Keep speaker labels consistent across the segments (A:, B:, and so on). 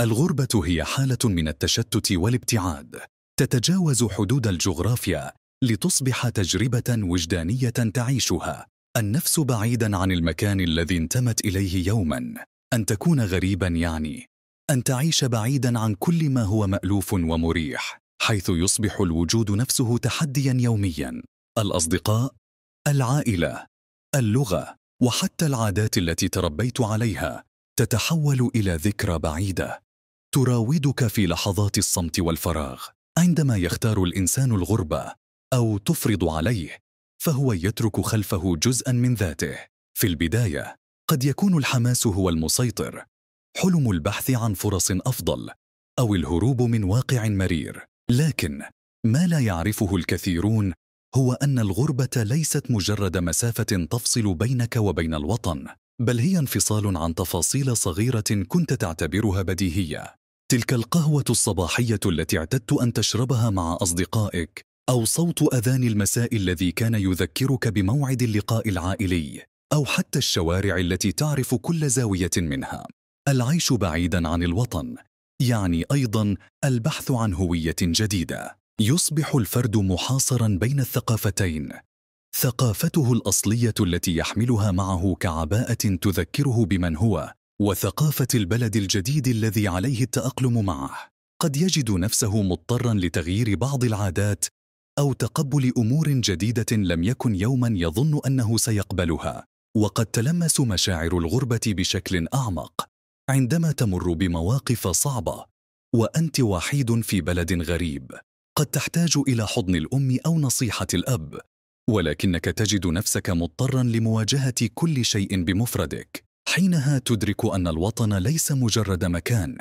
A: الغربة هي حالة من التشتت والابتعاد. تتجاوز حدود الجغرافيا لتصبح تجربة وجدانية تعيشها. النفس بعيدا عن المكان الذي انتمت إليه يوما. أن تكون غريبا يعني أن تعيش بعيدا عن كل ما هو مألوف ومريح حيث يصبح الوجود نفسه تحديا يوميا. الأصدقاء العائلة اللغة وحتى العادات التي تربيت عليها تتحول إلى ذكرى بعيدة. تراودك في لحظات الصمت والفراغ. عندما يختار الإنسان الغربة أو تفرض عليه فهو يترك خلفه جزءا من ذاته. في البداية قد يكون الحماس هو المسيطر. حلم البحث عن فرص أفضل أو الهروب من واقع مرير. لكن ما لا يعرفه الكثيرون هو أن الغربة ليست مجرد مسافة تفصل بينك وبين الوطن بل هي انفصال عن تفاصيل صغيرة كنت تعتبرها بديهية. تلك القهوة الصباحية التي اعتدت أن تشربها مع أصدقائك أو صوت أذان المساء الذي كان يذكرك بموعد اللقاء العائلي أو حتى الشوارع التي تعرف كل زاوية منها. العيش بعيدا عن الوطن يعني أيضا البحث عن هوية جديدة. يصبح الفرد محاصرا بين الثقافتين. ثقافته الأصلية التي يحملها معه كعباءة تذكره بمن هو وثقافة البلد الجديد الذي عليه التأقلم معه. قد يجد نفسه مضطرا لتغيير بعض العادات أو تقبل أمور جديدة لم يكن يوما يظن أنه سيقبلها. وقد تلمس مشاعر الغربة بشكل أعمق. عندما تمر بمواقف صعبة وأنت وحيد في بلد غريب قد تحتاج إلى حضن الأم أو نصيحة الأب. ولكنك تجد نفسك مضطرا لمواجهة كل شيء بمفردك. حينها تدرك أن الوطن ليس مجرد مكان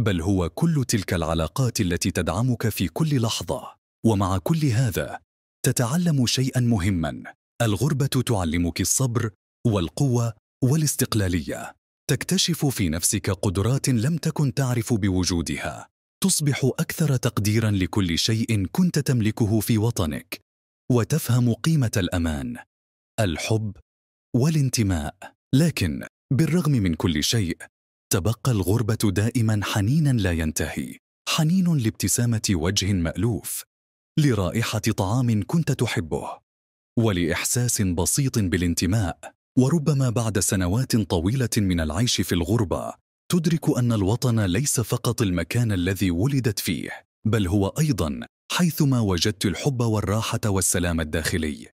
A: بل هو كل تلك العلاقات التي تدعمك في كل لحظة. ومع كل هذا تتعلم شيئا مهما. الغربة تعلمك الصبر والقوة والاستقلالية. تكتشف في نفسك قدرات لم تكن تعرف بوجودها. تصبح أكثر تقديرا لكل شيء كنت تملكه في وطنك. وتفهم قيمة الأمان الحب والانتماء. لكن بالرغم من كل شيء تبقى الغربة دائما حنينا لا ينتهي حنين لابتسامة وجه مألوف لرائحة طعام كنت تحبه ولإحساس بسيط بالانتماء. وربما بعد سنوات طويلة من العيش في الغربة تدرك أن الوطن ليس فقط المكان الذي ولدت فيه بل هو أيضا حيثما وجدت الحب والراحة والسلام الداخلي.